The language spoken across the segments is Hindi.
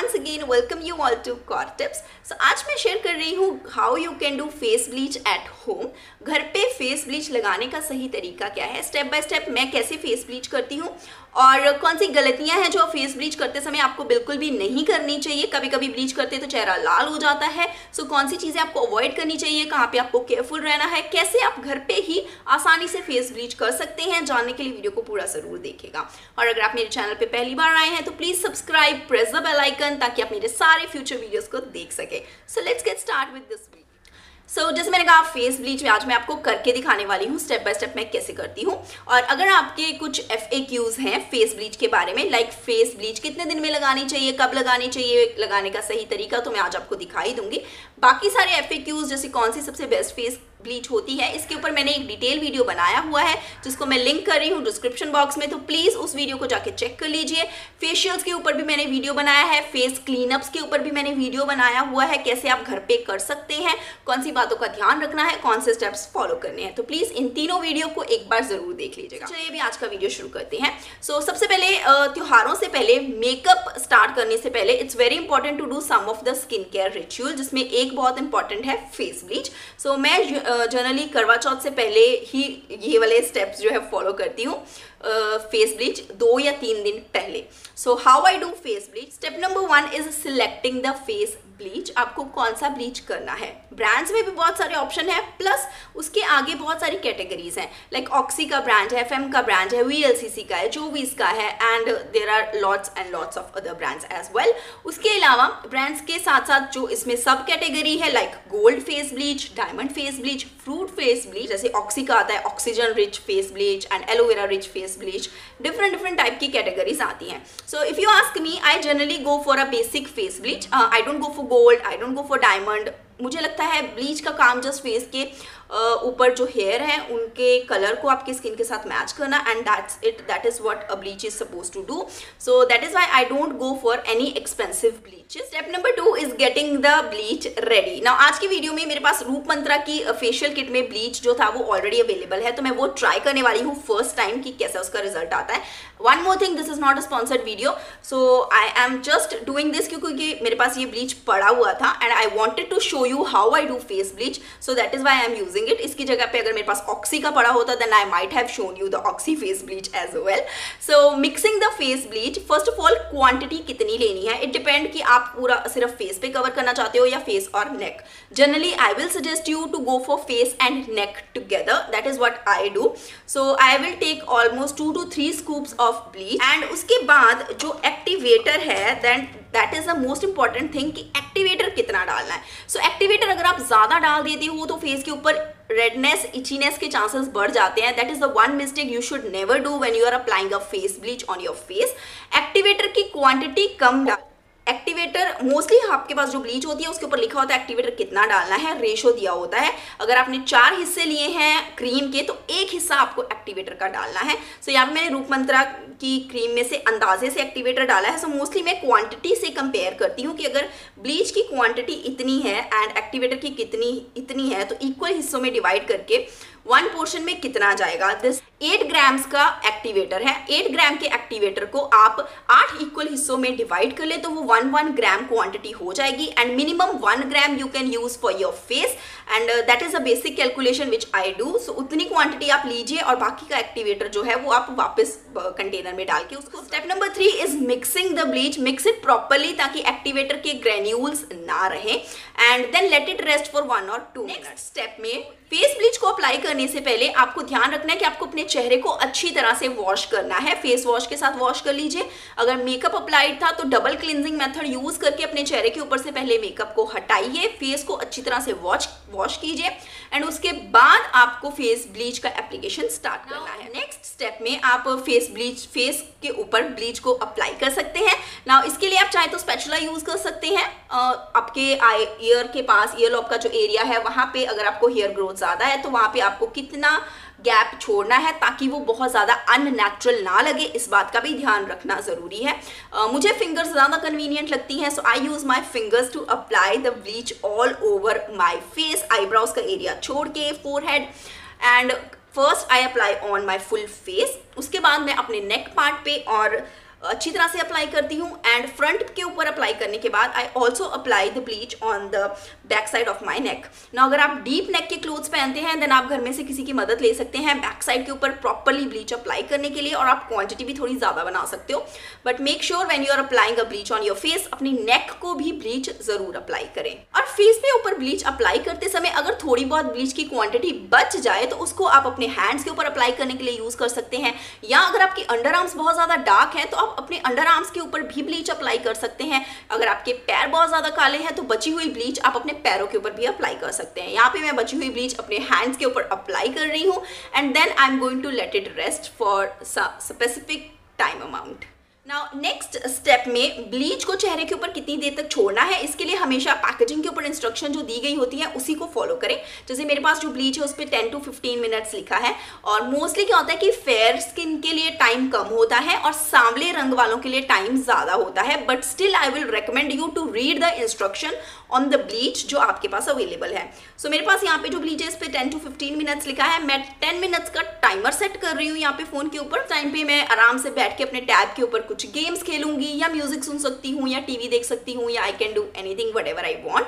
once again welcome you all to core tips. So, आज मैं शेयर कर रही हूँ how you can do face bleach at home. घर पे फेस ब्लीच लगाने का सही तरीका क्या है? स्टेप बाय स्टेप मैं कैसे फेस ब्लीच करती हूँ? और कौन सी गलतियाँ हैं जो फेस ब्लीच करते समय आपको बिल्कुल भी नहीं करनी चाहिए? कभी कभी ब्लीच करते तो चेहरा लाल हो जाता है। सो कौन सी चीज़ें आपको अवॉइड करनी चाहिए? कहाँ पे आपको केयरफुल रहना है? कैसे आप घर पे ही आसानी से फेस ब्लीच कर सकते हैं? जानने के लिए वीडियो को पूरा ज़रूर देखेगा। और अगर आप मेरे चैनल पर पहली बार आए हैं तो please subscribe press the bell icon ताकि आप मेरे सारे फ्यूचर वीडियोस को देख सके। So let's get start with this video so so, जैसे मैंने कहा फेस ब्लीच में आज मैं आपको करके दिखाने वाली हूँ स्टेप बाय स्टेप मैं कैसे करती हूँ। और अगर आपके कुछ एफ़ ए क्यूज हैं फेस ब्लीच के बारे में लाइक फेस ब्लीच कितने दिन में लगानी चाहिए कब लगानी चाहिए लगाने का सही तरीका तो मैं आज आपको दिखाई दूँगी। बाकी सारे एफ़ ए क्यूज जैसे कौन सी सबसे बेस्ट फेस ब्लीच होती है। इसके ऊपर मैंने एक डिटेल वीडियो बनाया हुआ है जिसको मैं लिंक कर रही हूँ डिस्क्रिप्शन बॉक्स में तो प्लीज़ उस वीडियो को जाके चेक कर लीजिए। फेशियल्स के ऊपर भी मैंने वीडियो बनाया है फेस क्लीनअप्स के ऊपर भी मैंने वीडियो बनाया हुआ है कैसे आप घर पे कर सकते हैं कौन सी बातों का ध्यान रखना है कौन से स्टेप्स फॉलो करने हैं। तो प्लीज़ इन तीनों वीडियो को एक बार ज़रूर देख लीजिएगा। चलिए अभी आज का वीडियो शुरू करते हैं। सो so, सबसे पहले त्योहारों से पहले मेकअप स्टार्ट करने से पहले it's very important to do some of the skin care ritual जिसमें एक बहुत इंपॉर्टेंट है फेस ब्लीच सो मैं जनरली करवा चौथ से पहले ही ये वाले स्टेप्स जो है फॉलो करती हूँ। फेस ब्लीच दो या तीन दिन पहले। So how I do face bleach step number one is selecting the face bleach आपको कौन सा ब्लीच करना है? ब्रांड्स में भी बहुत सारे ऑप्शन है प्लस उसके आगे बहुत सारी कैटेगरीज हैं। लाइक ऑक्सी का ब्रांड है एफएम का ब्रांड है वी का है जोवीज का है and there are lots and lots of other brands as well उसके अलावा ब्रांड्स के साथ साथ जो इसमें सब कैटेगरी है like gold face bleach diamond face bleach fruit face bleach जैसे ऑक्सी का आता है oxygen rich face bleach and aloe vera rich face bleach different different type की कैटेगरीज आती हैं so if you ask me I generally go for a basic face bleach I don't go for gold I don't go for diamond मुझे लगता है ब्लीच का काम जस्ट फेस के ऊपर जो हेयर है, उनके कलर को आपकी स्किन के साथ मैच करना and that's it that is what a bleach is suppose to do so that is why I don't go for any expensive bleach step number two is getting the bleach ready now आज की वीडियो में मेरे पास रूप मंत्रा की फेशियल किट में ब्लीच जो था वो ऑलरेडी अवेलेबल है तो मैं वो ट्राई करने वाली हूँ फ़र्स्ट टाइम कि कैसा उसका रिज़ल्ट आता है. One more thing this is not a sponsored video so I am just doing this क्योंकि मेरे पास ये ब्लीच पड़ा हुआ था and I wanted to show you how I do face bleach so that is why I am using it इसकी जगह पे अगर मेरे पास ऑक्सी का पड़ा होता then I might have shown you the Oxy face bleach as well so mixing the face bleach first of all quantity कितनी लेनी है इट डिपेंड कि आप पूरा सिर्फ़ फेस पे कवर करना चाहते हो या फेस और neck generally I will suggest you to go for face and neck together that is what I do so I will take almost two two three scoops of bleach and उसके बाद जो एक्टिवेटर है then that is the most important thing कि एक्टिवेटर कितना डालना है। सो so, एक्टिवेटर अगर आप ज़्यादा डाल देते हो तो फेस के ऊपर रेडनेस इचीनेस के चांसेस बढ़ जाते हैं। That is the one mistake you should never do when you are applying a face bleach on your face activator की क्वांटिटी कम डाल एक्टिवेटर मोस्टली आपके पास जो ब्लीच होती है, उसके ऊपर लिखा होता है एक्टिवेटर कितना डालना है रेशो दिया होता है। अगर आपने चार हिस्से लिए हैं क्रीम के तो एक हिस्सा आपको एक्टिवेटर का डालना है। सो यहाँ पे मैंने रूप मंत्रा की क्रीम में से अंदाजे से एक्टिवेटर डाला है। सो मोस्टली मैं क्वांटिटी से कंपेयर करती हूँ कि अगर ब्लीच की क्वांटिटी इतनी है एंड एक्टिवेटर की कितनी, इतनी है तो इक्वल हिस्सों में डिवाइड करके वन पोर्शन में कितना जाएगा। दिस एट ग्राम्स का एक्टिवेटर है। एट ग्राम के एक्टिवेटर को आप आठ इक्वल हिस्सों में डिवाइड कर ले तो वो वन वन ग्राम क्वांटिटी हो जाएगी। And minimum one gram you can use for your face and that is a basic calculation which I do so उतनी क्वांटिटी आप लीजिए और बाकी का एक्टिवेटर जो है वो आप वापस कंटेनर में डाल के उसको step number three is mixing the bleach mix it properly ताकि एक्टिवेटर के ग्रेन्यूल्स ना रहे। And then let it rest for one और टू मिनट स्टेप में फेस ब्लीच को अप्लाई करने से पहले आपको ध्यान रखना है कि आपको अपने चेहरे को अच्छी तरह से वॉश करना है। फेस वॉश के साथ वॉश कर लीजिए। अगर मेकअप अप्लाइड था तो डबल क्लिनजिंग मेथड यूज़ करके अपने चेहरे के ऊपर से पहले मेकअप को हटाइए। फेस को अच्छी तरह से वॉश वॉश कीजिए। एंड उसके बाद आपको फेस ब्लीच का एप्लीकेशन स्टार्ट करना है। नेक्स्ट स्टेप में आप फेस ब्लीच फेस के ऊपर ब्लीच को अप्लाई कर सकते हैं। ना इसके लिए आप चाहे तो स्पेचुला यूज़ कर सकते हैं। आपके आई ईयर के पास ईयर लॉब का जो एरिया है वहाँ पे अगर आपको हेयर ग्रोथ ज़्यादा है तो वहाँ पे आपको कितना गैप छोड़ना है ताकि वो बहुत ज़्यादा अननेचुरल ना लगे। इस बात का भी ध्यान रखना ज़रूरी है। uh, मुझे फिंगर्स ज़्यादा कन्वीनियंट लगती हैं so I use my fingers to apply the bleach all over my face eyebrows का एरिया छोड़ के forehead and first I apply on my full face उसके बाद मैं अपने नेक पार्ट पे और अच्छी तरह से अप्लाई करती हूँ एंड फ्रंट के ऊपर अप्लाई करने के बाद I also apply the bleach on the back side of my neck ना अगर आप डीप नेक के क्लोथ्स पहनते हैं देन आप घर में से किसी की मदद ले सकते हैं बैक साइड के ऊपर प्रॉपरली ब्लीच अप्लाई करने के लिए और आप क्वांटिटी भी थोड़ी ज़्यादा बना सकते हो। But make sure when you are applying a bleach on your face अपनी नेक को भी ब्लीच ज़रूर अप्लाई करें। और फेस पे ऊपर ब्लीच अप्लाई करते समय अगर थोड़ी बहुत ब्लीच की क्वांटिटी बच जाए तो उसको आप अपने हैंड्स के ऊपर अप्लाई करने के लिए यूज़ कर सकते हैं। या अगर आपकी अंडर आर्म्स बहुत ज़्यादा डार्क है तो आप अपने अंडर आर्म्स के ऊपर भी ब्लीच अप्लाई कर सकते हैं। अगर आपके पैर बहुत ज़्यादा काले हैं तो बची हुई ब्लीच आप अपने पैरों के ऊपर भी अप्लाई कर सकते हैं। यहाँ पे मैं बची हुई ब्लीच अपने हैंड्स के ऊपर अप्लाई कर रही हूँ। And then I am going to let it rest for specific time amount now next step में ब्लीच को चेहरे के ऊपर कितनी देर तक छोड़ना है इसके लिए हमेशा पैकेजिंग के ऊपर इंस्ट्रक्शन जो दी गई होती है उसी को फॉलो करें। जैसे मेरे पास जो ब्लीच है उस पर टेन टू फिफ्टीन मिनट्स लिखा है। और मोस्टली क्या होता है कि फेयर स्किन के लिए टाइम कम होता है और सांवले रंग वालों के लिए टाइम ज़्यादा होता है। But still I will recommend you to read the instruction on the bleach जो आपके पास अवेलेबल है। सो so, मेरे पास यहाँ पे जो ब्लीच है इस पर टेन टू फिफ्टीन मिनट्स लिखा है। मैं टेन मिनट्स का टाइमर सेट कर रही हूँ यहाँ पे फ़ोन के ऊपर। टाइम पे मैं आराम से बैठ के अपने टैब के ऊपर कुछ गेम्स खेलूँगी या म्यूज़िक सुन सकती हूँ या टीवी देख सकती हूँ या I can do anything whatever I want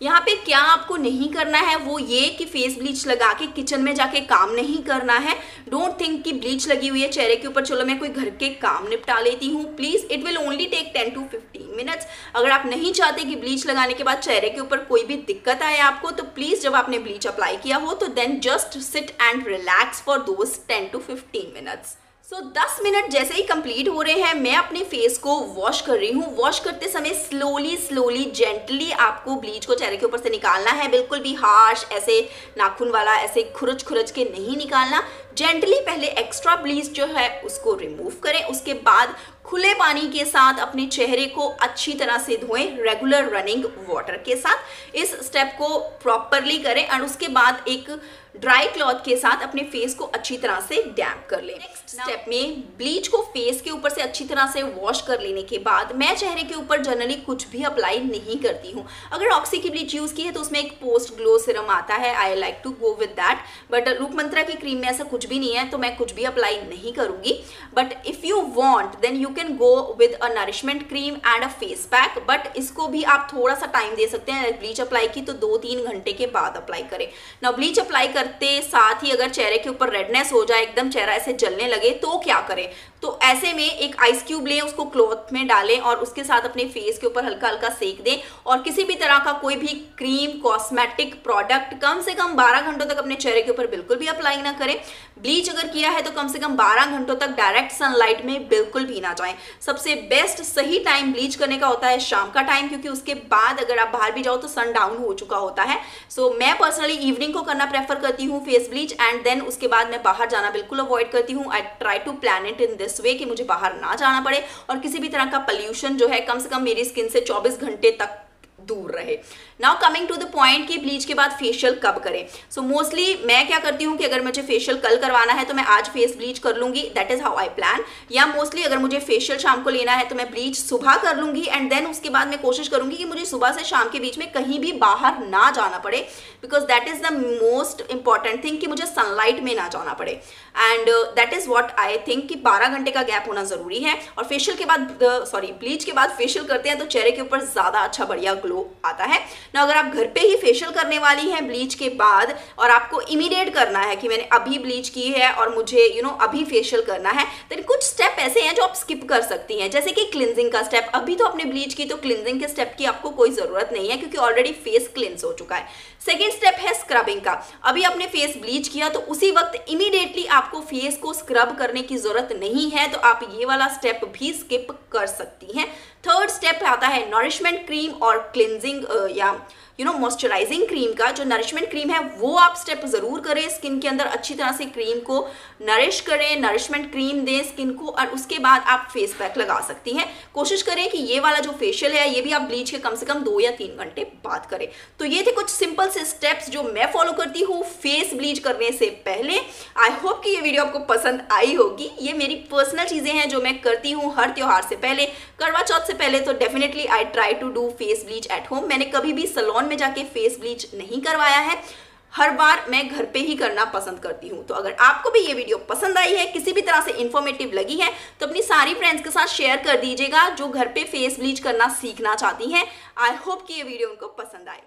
यहाँ पे क्या आपको नहीं करना है वो ये कि फेस ब्लीच लगा के किचन में जाके काम नहीं करना है। डोंट थिंक कि ब्लीच लगी हुई है चेहरे के ऊपर, चलो मैं कोई घर के काम निपटा लेती हूँ। Please it will only take ten to fifteen minutes अगर आप नहीं चाहते कि ब्लीच लगाने के बाद चेहरे के ऊपर कोई भी दिक्कत आए आपको तो प्लीज़ जब आपने ब्लीच अप्लाई किया हो तो then just sit and relax for those ten to fifteen minutes so so, 10 minute जैसे ही कंप्लीट हो रहे हैं मैं अपने फेस को वॉश कर रही हूँ। वॉश करते समय स्लोली स्लोली जेंटली आपको ब्लीच को चेहरे के ऊपर से निकालना है। बिल्कुल भी हार्श ऐसे नाखून वाला ऐसे खुरच खुरच के नहीं निकालना। जेंटली पहले एक्स्ट्रा ब्लीच जो है उसको रिमूव करें। उसके बाद खुले पानी के साथ अपने चेहरे को अच्छी तरह से धोएँ रेगुलर रनिंग वाटर के साथ। इस स्टेप को प्रॉपरली करें और उसके बाद एक ड्राई क्लॉथ के साथ अपने फेस को अच्छी तरह से डैप कर लें। नेक्स्ट स्टेप में ब्लीच को फेस के ऊपर से अच्छी तरह से वॉश कर लेने के बाद मैं चेहरे के ऊपर जनरली कुछ भी अप्लाई नहीं करती हूँ। अगर ऑक्सी की ब्लीच यूज़ की है तो उसमें एक पोस्ट ग्लो सिरम आता है। I like to go with that but Roop Mantra की क्रीम में ऐसा कुछ भी नहीं है तो मैं कुछ भी अप्लाई नहीं करूँगी। But if you want then you can go with a nourishment cream and a face pack but इसको भी आप थोड़ा सा टाइम दे सकते हैं। ब्लीच अप्लाई की तो दो तीन घंटे के बाद अप्लाई करें। ना ब्लीच अप्लाई करते, साथ ही अगर चेहरे के ऊपर रेडनेस हो जाए, एकदम चेहरा ऐसे जलने लगे तो क्या करें? तो ऐसे में एक आइस क्यूब लें उसको क्लॉथ में डालें और उसके साथ अपने फेस के ऊपर हल्का हल्का सेक दें और किसी भी तरह का कोई भी क्रीम कॉस्मेटिक प्रोडक्ट कम से कम 12 घंटों तक अपने चेहरे के ऊपर बिल्कुल भी अप्लाई ना करें। ब्लीच अगर किया है तो कम से कम 12 घंटों तक डायरेक्ट सनलाइट में बिल्कुल भी ना जाएँ। सबसे बेस्ट सही टाइम ब्लीच करने का होता है शाम का टाइम क्योंकि उसके बाद अगर आप बाहर भी जाओ तो सन डाउन हो चुका होता है। सो so, मैं पर्सनली इवनिंग को करना प्रेफर करती हूँ फेस ब्लीच एंड देन उसके बाद मैं बाहर जाना बिल्कुल अवॉइड करती हूँ। I try to plan it in this way कि मुझे बाहर ना जाना पड़े और किसी भी तरह का पल्यूशन जो है कम से कम मेरी स्किन से 24 घंटे तक दूर रहे। Now coming to the point कि ब्लीच के बाद फेशियल कब करें। सो so, मोस्टली मैं क्या करती हूँ कि अगर मुझे फेशियल कल करवाना है तो मैं आज फेस ब्लीच कर लूँगी। That is how I plan या मोस्टली अगर मुझे फेशियल शाम को लेना है तो मैं ब्लीच सुबह कर लूँगी एंड देन उसके बाद मैं कोशिश करूँगी कि मुझे सुबह से शाम के बीच में कहीं भी बाहर ना जाना पड़े। Because that is the most important thing कि मुझे सनलाइट में ना जाना पड़े। And that is what I think कि बारह घंटे का गैप होना ज़रूरी है। और फेशियल के बाद सॉरी uh, ब्लीच के बाद फेशियल करते हैं तो चेहरे के ऊपर ज़्यादा अच्छा बढ़िया ग्लो आता है। ना अगर आप घर पे ही फेशियल करने वाली हैं ब्लीच के बाद और आपको इमीडिएट करना है कि मैंने अभी ब्लीच की है और मुझे यू you नो know, अभी फेशियल करना है तो कुछ स्टेप ऐसे हैं जो आप स्किप कर सकती हैं। जैसे कि क्लिनजिंग का स्टेप अभी तो आपने ब्लीच की तो क्लिनजिंग के स्टेप की आपको कोई ज़रूरत नहीं है क्योंकि ऑलरेडी फेस क्लिनस हो चुका है। सेकेंड स्टेप है स्क्रबिंग का। अभी आपने फेस ब्लीच किया तो उसी वक्त इमीडिएटली आपको फेस को स्क्रब करने की ज़रूरत नहीं है तो आप ये वाला स्टेप भी स्किप कर सकती हैं। थर्ड स्टेप आता है नॉरिशमेंट क्रीम और क्लिनजिंग या यू नो मॉइस्चराइजिंग क्रीम का जो नरिशमेंट क्रीम है, वो आप स्टेप ज़रूर करें स्किन के अंदर अच्छी तरह से क्रीम को नरिश करें नरिशमेंट क्रीम दें स्किन को और उसके बाद आप फेस पैक लगा सकती हैं। कोशिश करें कि ये वाला जो फेशियल है, ये भी आप ब्लीच के कम से कम दो या तीन घंटे बाद करें। तो ये थे कुछ सिंपल से स्टेप्स जो मैं फॉलो करती हूँ फेस ब्लीच करने से पहले। आई होप कि ये वीडियो आपको पसंद आई होगी। ये मेरी पर्सनल चीज़ें हैं जो मैं करती हूँ हर त्योहार से पहले। करवा चौथ से पहले तो definitely I try to do face bleach at home मैंने कभी भी सलोन में जाके फेस ब्लीच नहीं करवाया है। हर बार मैं घर पे ही करना पसंद करती हूँ। तो अगर आपको भी ये वीडियो पसंद आई है, किसी भी तरह से इन्फॉर्मेटिव लगी है तो अपनी सारी फ्रेंड्स के साथ शेयर कर दीजिएगा जो घर पे फेस ब्लीच करना सीखना चाहती हैं। आई होप कि ये वीडियो उनको पसंद आए।